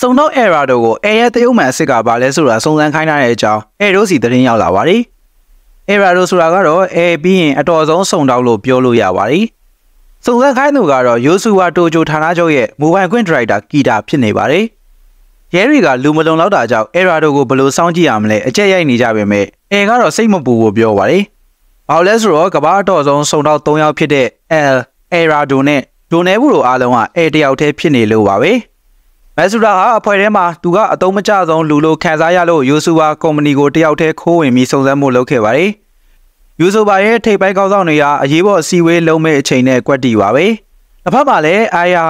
စုံတော့ error တို့ကိုအဲရဲ့တရုတ်မှန်အစ်စ်ကဘာလဲဆိုတာစုံစမ်းခိုင်းထားတဲ့အကြောင်းအဲတို့စီသတင်းရောက်လာပါတယ်။ error တို့ဆိုတာကတော့အဲပြီးရင်အတော်ဆုံးစုံတော့လို့ပြောလို့ရပါတယ်။စုံစမ်းခိုင်းသူကတော့ယိုဆူဝါတိုဂျိုဌာနချုပ်ရဲ့ mobile queen director ကီတာဖြစ်နေပါတယ်။ရဲတွေကလူမလုံလောက်တာကြောင့် error တို့ကိုဘယ်လိုစောင့်ကြည့်ရမလဲအကြက်ရိုက်နေကြပေမဲ့အဲကတော့စိတ်မပူဘူးပြောပါတယ်။ဘာလို့လဲဆိုတော့ကဘာအတော်ဆုံးစုံတော့၃ယောက်ဖြစ်တဲ့ L error တို့နဲ့ဒိုနယ်ဘူးတို့အားလုံးကအဲတယောက်တည်းဖြစ်နေလို့ပါပဲ။ မက်ဆူရာဟာအဖွဲ့ထဲမှာသူကအတုံးမကျဆုံးလူလို့ခံစားရလို့ယူဆူဘာကုမ္ပဏီကိုတယောက်တည်းခိုးဝင်ပြီးစုံစမ်းမှုလုပ်ခဲ့ပါတယ်။ယူဆူဘာရဲ့ထိပ်ပိုင်းကောင်းဆောင်တွေကအရေးပေါ်အစည်းအဝေးလုပ်မဲ့အချိန်နဲ့ကွက်တီပါပဲ။တစ်ဖက်မှာလည်းအာယာ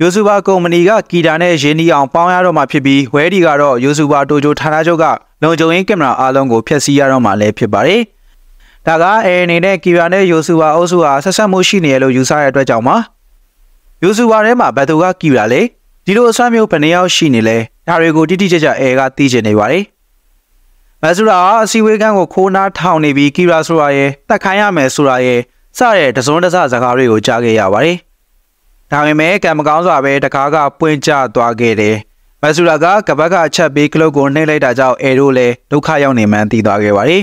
ယူဆူဘာကုမ္ပဏီကကီတာနဲ့ရင်းနှီးအောင်ပေါင်းရတော့မှဖြစ်ပြီးဝဲဒီကတော့ယူဆူဘာတိုဂျိုဌာနချုပ်ကလုံခြုံရေးကင်မရာအားလုံးကိုဖျက်ဆီးရတော့မှလည်းဖြစ်ပါတယ်။ဒါကအဲအနေနဲ့ကီရာနဲ့ယူဆူဘာအုပ်စုဟာဆက်ဆက်မှုရှိနေရလို့ယူဆရတဲ့အတွက်ကြောင့်ပါ။ယူဆူဘာထဲမှာဘယ်သူကကီရာလဲ။ ဒီလိုအစွမ်းမျိုးဘယ်နှယောက်ရှိနေလဲဒါတွေကိုတိတိကျကျအဲကသိချင်နေပါတယ်မဆူရာအစီဝေးကန်းကိုခိုးနားထောင်နေပြီးကီရာဆိုရာရဲ့တက်ခိုင်းရမယ်ဆိုတာရဲ့စတဲ့တစုံတစစကားတွေကိုကြားခဲ့ရပါတယ်ဒါပေမဲ့ကံမကောင်းစွာပဲတကားကပွင့်ကျသွားခဲ့တယ်မဆူရာကကပတ်ကအချက်ပေးကလုတ်ကိုနှိမ့်လိုက်တာကြောင့်အဲတို့လည်းဒုက္ခရောက်နေမှန်းသိသွားခဲ့ပါတယ်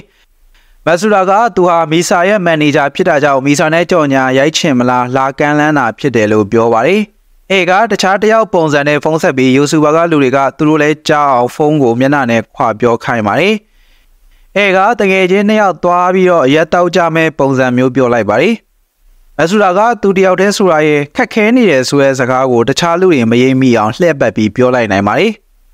မဆူရာကသူဟာမီဆာရဲ့မန်နေဂျာဖြစ်တာကြောင့်မီဆာနဲ့ကြော်ညာရိုက်ချင်မလားလာကန်းလန်းတာဖြစ်တယ်လို့ပြောပါတယ် အေကတခြားတယောက်ပုံစံနဲ့ဖုန်းဆက်ပြီးယူဆူဘာကလူတွေကသူတို့လည်းကြားအောင်ဖုန်းကိုမျက်နှာနဲ့ခွာပြောခိုင်းပါတယ်။အေကတကယ်ချင်းနှစ်ယောက်သွားပြီးတော့ရက်တောက်ကြမဲ့ပုံစံမျိုးပြောလိုက်ပါတယ်။အဆူရာကသူတယောက်တည်းဆိုတာရဲ့ခက်ခဲနေတယ်ဆိုတဲ့စကားကိုတခြားလူတွေမရိပ်မိအောင်လှည့်ပတ်ပြီးပြောလိုက်နိုင်ပါတယ်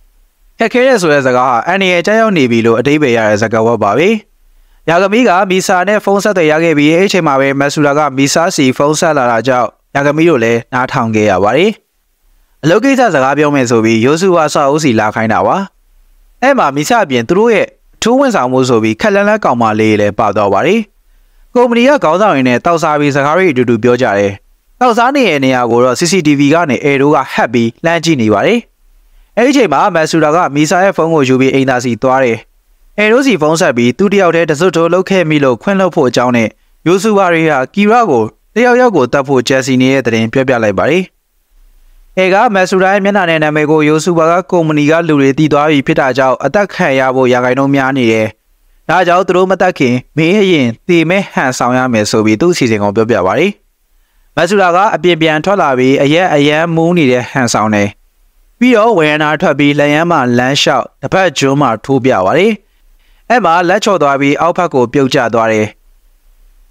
။ခက်ခဲတဲ့ဆိုတဲ့စကားဟာအန်ရီရဲ့ကြောက်ရောက်နေပြီလို့အတိပ္ပယ်ရတဲ့စကားဝတ်ပါပဲ။ရာဂမီကမီဆာနဲ့ဖုန်းဆက်သွယ်ရခဲ့ပြီးအဲ့အချိန်မှာပဲမက်ဆူလာကမီဆာစီဖုန်းဆက်လာတာကြောင့် ရာဂမီတို့လည်းနားထောင်ခဲ့ရပါတယ်။အလုပ်ကိစ္စစကားပြောမယ်ဆိုပြီးရိုးစုဝါဆောက်အုပ်စီလာခိုင်းတာပါ။အဲ့မှာမိဆအပြင်သူတို့ရဲ့ထူးဝန်ဆောင်မှုဆိုပြီးခက်လန်းလန်းကောင်မလေးလည်းပါတော့ပါတယ်။ကုမ္ပဏီကခေါင်းဆောင်ရင်းနဲ့တောက်စားပြီးစကားတွေအတူတူပြောကြတယ်။တောက်စားနေတဲ့နေရာကိုတော့ CCTV ကနေအဲတို့ကဟက်ပြီးလှမ်းကြည့်နေပါတယ်။အဲ့ဒီချိန်မှာမက်ဆူတာကမီဆာရဲ့ဖုန်းကိုယူပြီးအိမ်သားစီသွားတယ်။အဲတို့စီဖုန်းဆက်ပြီးသူတယောက်တည်းတစွတ်တိုးလုတ်ခဲ့မိလို့ခွင့်လွှတ်ဖို့အကြောင်းနဲ့ယိုဆူဘာရီဟာကီရာကို တယောက်ယောက်ကိုတတ်ဖို့ဂျက်စီနေရဲ့တရင်ပြောပြလိုက်ပါတယ်။အဲကမက်ဆူရိုင်းမျက်နှာနဲ့နာမည်ကိုယိုဆူဘာကကုမ္ပဏီကလူတွေတည်သွားပြီဖြစ်တာကြောင့်အသက်ခံရဖို့ရာဂိုင်နှုန်းများနေတယ်။ဒါကြောင့်သူတို့မတက်ခင်မင်းအရင်တည်မဲ့ဟန်ဆောင်ရမယ်ဆိုပြီးသူ့အစီအစဉ်ကိုပြောပြပါတယ်။မက်ဆူရာကအပြင်ပြန်ထွက်လာပြီးအရက်အရန်မူးနေတဲ့ဟန်ဆောင်တယ်။ပြီးတော့ဝေယနာထွက်ပြီးလက်ရန်မှလမ်းလျှောက်တစ်ဖက်ကျွန်းမှထိုးပြပါတယ်။အဲ့မှာလက်ချော်သွားပြီးအောက်ဖက်ကိုပြုတ်ကျသွားတယ်။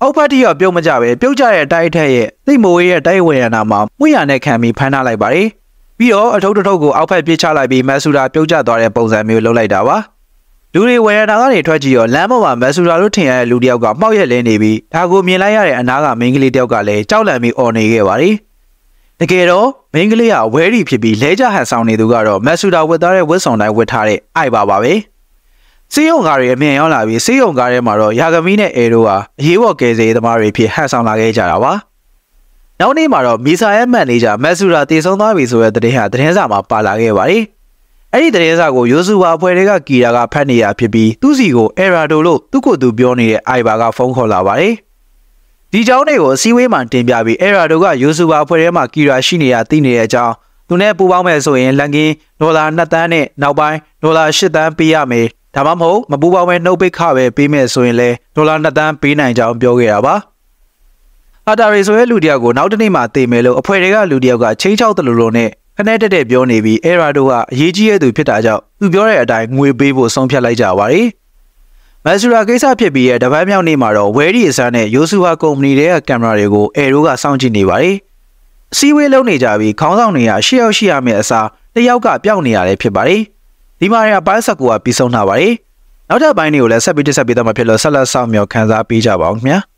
အောက်ဖက်တိရပြုတ်မကြပဲပြုတ်ကြတဲ့တိုက်ထက်ရဲ့သိမိုးရဲ့တိုက်ဝင်ရနာမှာမွေရနဲ့ခံပြီးဖမ်းထားလိုက်ပါတယ်ပြီးတော့အထုပ်တစ်ထုပ်ကိုအောက်ဖက်ပြစ်ချလိုက်ပြီးမက်ဆူရာပြုတ်ကျသွားတဲ့ပုံစံမျိုးလုပ်လိုက်တာပါလူတွေဝယ်ရနာကနေထွက်ကြည့်တော့လမ်းပေါ်မှာမက်ဆူရာလို့ထင်ရတဲ့လူတယောက်ကမှောက်ရက်လင်းနေပြီးဒါကိုမြင်လိုက်ရတဲ့အနားကမိန်းကလေးတယောက်ကလည်းကြောက်လန့်ပြီးအော်နေခဲ့ပါတယ်တကယ်တော့မိန်းကလေးကဝဲရီဖြစ်ပြီးလဲကြဟန်ဆောင်နေသူကတော့မက်ဆူရာဝတ်သားတဲ့ဝတ်ဆောင်တိုင်းဝတ်ထားတဲ့အိုက်ပါပါပဲ။ စေးရုံကားတွေအမြင်ရောက်လာပြီးစေးရုံကားထဲမှာတော့ယာဂမီနဲ့အဲတို့ဟာအရေးပေါ်ကယ်ဆယ်ရေးသမားတွေဖြစ်ဟန်ဆောင်လာခဲ့ကြတာပါ။နောက်နေ့မှာတော့မီဆာရဲ့မန်နေဂျာမက်ဆူရာတည်ဆုံးသွားပြီဆိုတဲ့သတင်းဟာသတင်းစာမှာပါလာခဲ့ပါတယ်။အဲ့ဒီသတင်းစာကိုယိုဆူဝါအဖွဲ့တွေကကီယာကဖတ်နေရဖြစ်ပြီးသူ့စီကိုအဲရာဒိုလို့သူ့ကိုယ်သူပြောနေတဲ့အိုင်ဘာကဖုန်းခေါ်လာပါတယ်။ဒီကြောင်းတွေကိုအစည်းအဝေးမှာတင်ပြပြီးအဲရာဒိုကယိုဆူဝါအဖွဲ့ထဲမှာကီယာရှိနေရသိနေတဲ့အကြောင်းသူနဲ့ပူပေါင်းမဲ့ဆိုရင်လန်ကင်းဒေါ်လာ2တန်းနဲ့နောက်ပိုင်းဒေါ်လာ8တန်းပေးရမယ် ဒါမှမဟုတ်မပူပေါင်းပဲနှုတ်ပိတ်ခပဲပေးမယ်ဆိုရင်လဲဒေါ်လာ2တန်းပေးနိုင်ကြောင်းပြောခဲ့တာပါဟာတာရီဆိုရဲ့လူတယောက်ကိုနောက်တနေ့မှတေမယ်လို့အဖွဲ့တွေကလူတယောက်ကချင်းချောက်တလူလိုနဲ့ခနဲ့တက်တက်ပြောနေပြီးအဲရာဒိုကအရေးကြီးတဲ့သူဖြစ်တာကြောင့်သူပြောတဲ့အတိုင်းငွေပေးဖို့ဆုံးဖြတ်လိုက်ကြပါရီမက်ဆူရာကိစ္စဖြစ်ပြီးရဲ့တပတ်မြောက်နေ့မှာတော့ဝဲရီအစမ်းနဲ့ယိုဆူဟာကုမ္ပဏီရဲ့ကင်မရာတွေကိုအဲရိုးကစောင့်ကြည့်နေပါတယ်။စီဝေးလုံးနေကြပြီးခေါင်းဆောင်တွေကရှေ့ရောက်ရှိရမယ့်အစားတယောက်ကပျောက်နေရတယ်ဖြစ်ပါတယ်။ ဒီမှာရပိုင်းဆက်ကူကပြီးဆုံးလာပါတယ်နောက်ထပ်ပိုင်းတွေကိုလည်းဆက်ပြီးတက်ဆက်ပေးတော့မှာဖြစ်လို့ဆက်လက်ဆောင်မြော်ခန်းစားပေးကြပါအောင်ခင်ဗျာ။